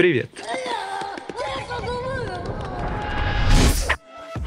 Привет.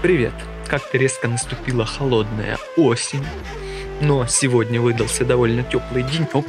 Привет. Как-то резко наступила холодная осень, но сегодня выдался довольно теплый денек.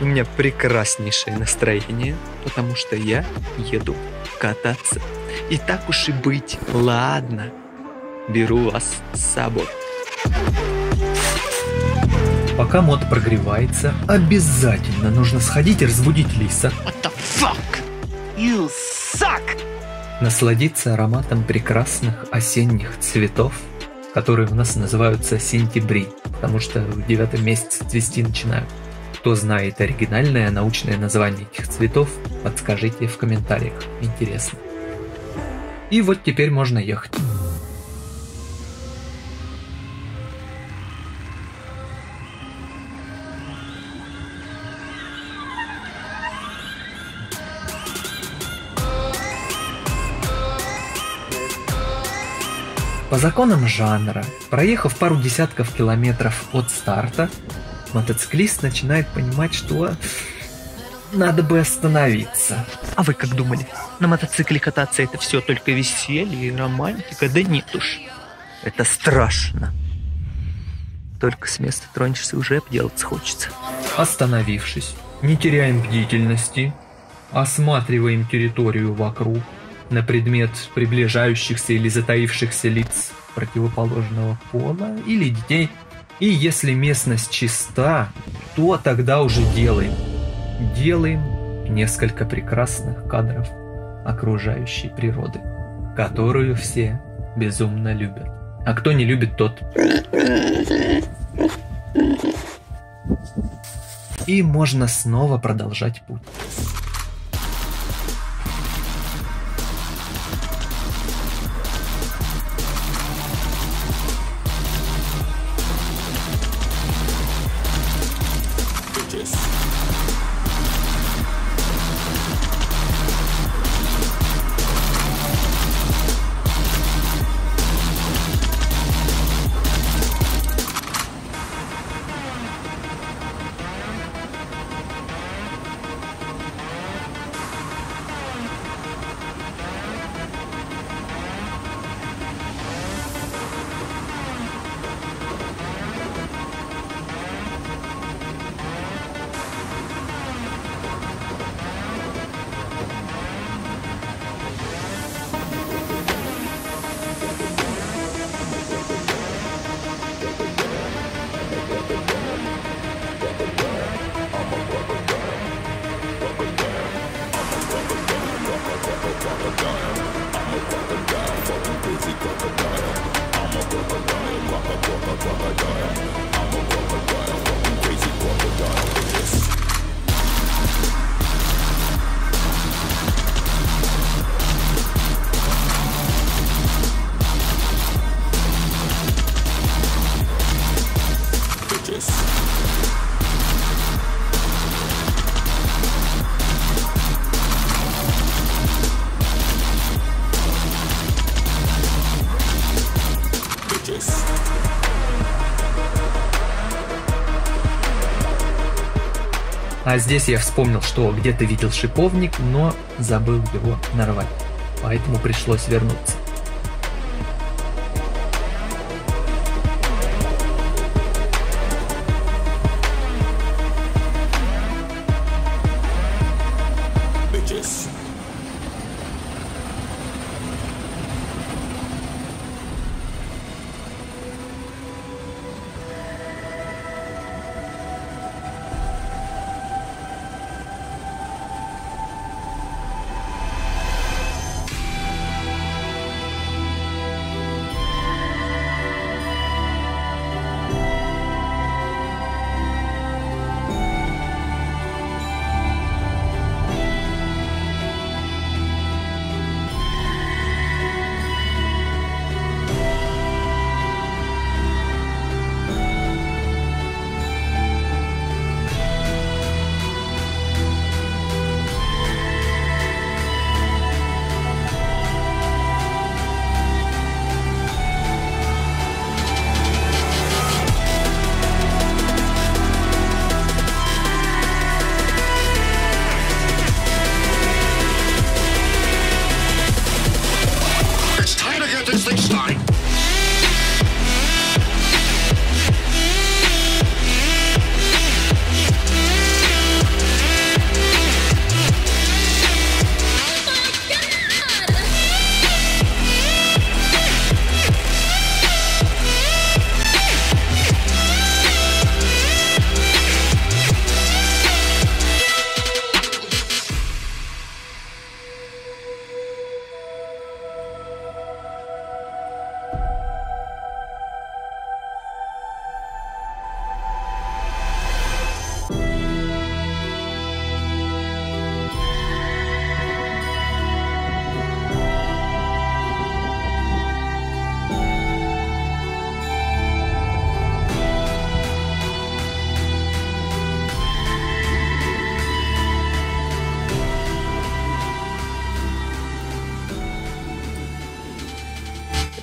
У меня прекраснейшее настроение, потому что я еду кататься. И так уж и быть, ладно, беру вас с собой. Пока мод прогревается, обязательно нужно сходить и разбудить лиса. What the Насладиться ароматом прекрасных осенних цветов, которые у нас называются сентябри, потому что в девятом месяце цвести начинают. Кто знает оригинальное научное название этих цветов, подскажите в комментариях. Интересно. И вот теперь можно ехать. По законам жанра, проехав пару десятков километров от старта, мотоциклист начинает понимать, что надо бы остановиться. А вы как думали? На мотоцикле кататься это все только веселье и романтика? Да нет уж. Это страшно. Только с места тронешься, уже обделаться хочется. Остановившись, не теряем бдительности, осматриваем территорию вокруг на предмет приближающихся или затаившихся лиц противоположного пола или детей. И если местность чиста, то тогда уже делаем. Делаем несколько прекрасных кадров окружающей природы, которую все безумно любят. А кто не любит, тот... И можно снова продолжать путь. А здесь я вспомнил, что где-то видел шиповник, но забыл его нарвать. Поэтому пришлось вернуться.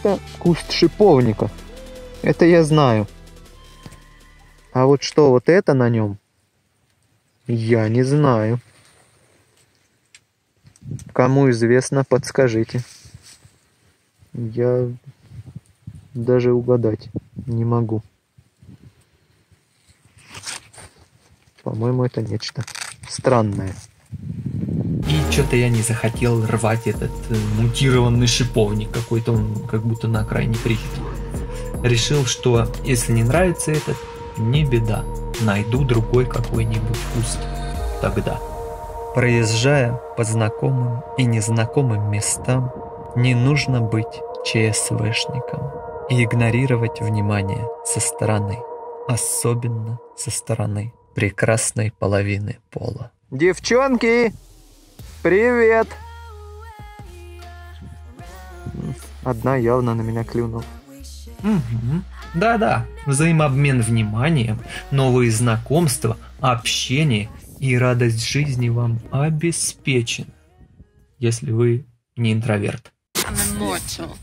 Это куст шиповника. Это я знаю. А вот что вот это на нем, я не знаю. Кому известно, подскажите. Я даже угадать не могу. По-моему, это нечто странное. Что-то я не захотел рвать этот э, мутированный шиповник, какой-то он как будто на окраине припяти. Решил, что если не нравится этот, не беда, найду другой какой-нибудь куст тогда. Проезжая по знакомым и незнакомым местам, не нужно быть ЧСВшником и игнорировать внимание со стороны, особенно со стороны прекрасной половины пола. Девчонки, привет! Одна явно на меня клюнула. Мгм. Да-да, взаимообмен вниманием, новые знакомства, общение и радость жизни вам обеспечен, если вы не интроверт. I'm immortal.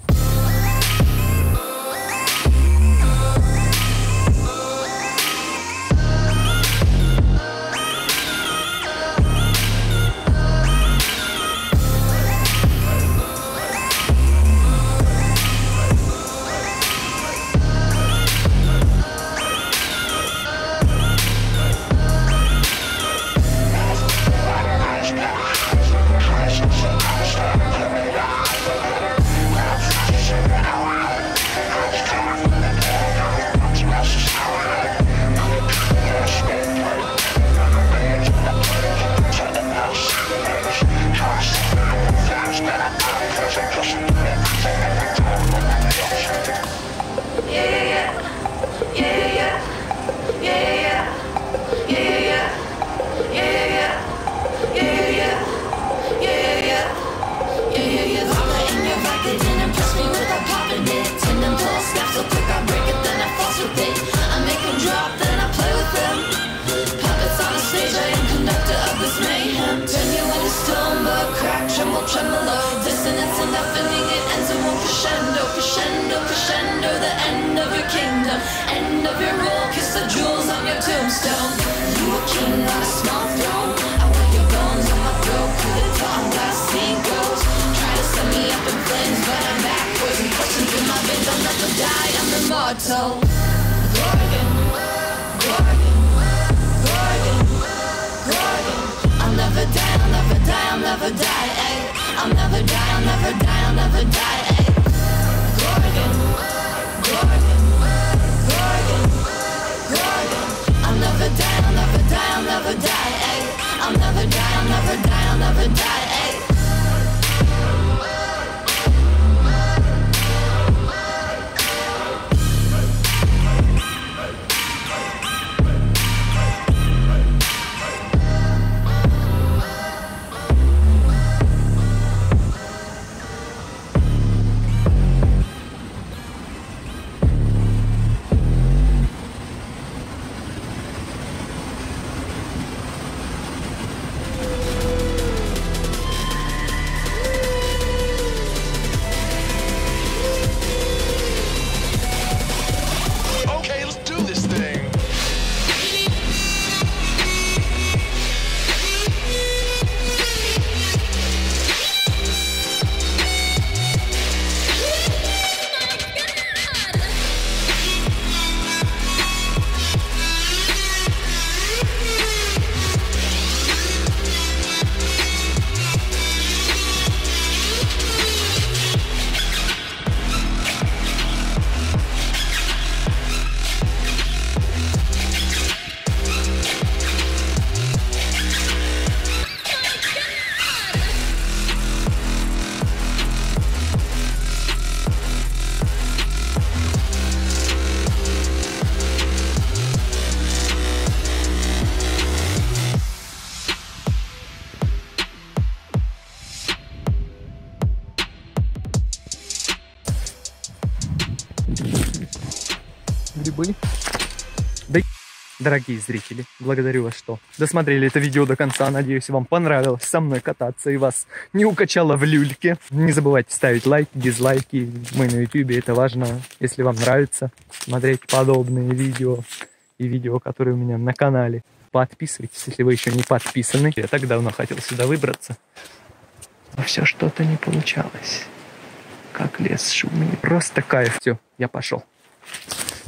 It ends in crescendo, crescendo, crescendo. The end of your kingdom, end of your rule. Kiss the jewels on your tombstone. You a king on a small throne. I wear your bones on my throat. Coup d'etat on glass seagulls. Try to set me up in flames, but I'm backwards. And questions in my veins. I'll never die. I'm immortal. Грибы. Да Дорогие зрители, благодарю вас, что досмотрели это видео до конца. Надеюсь, вам понравилось со мной кататься и вас не укачало в люльке. Не забывайте ставить лайки, дизлайки. Мы на YouTube, это важно. Если вам нравится смотреть подобные видео и видео, которые у меня на канале, подписывайтесь, если вы еще не подписаны. Я так давно хотел сюда выбраться, но все что-то не получалось. Как лес шумный. Просто кайф. Все, я пошел.